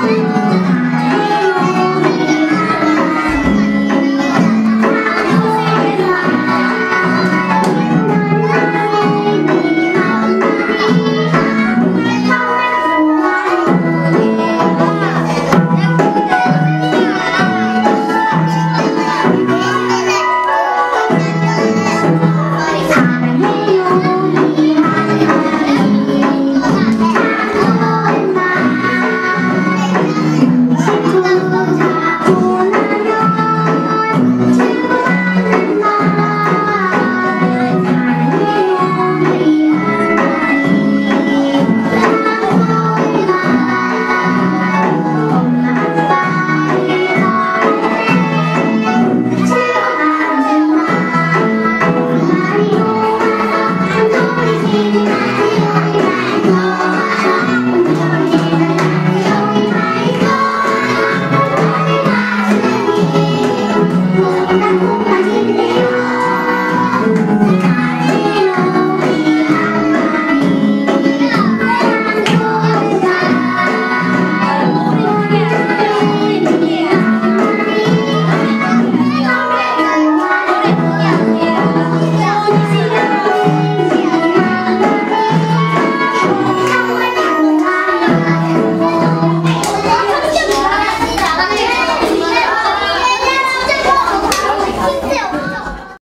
Música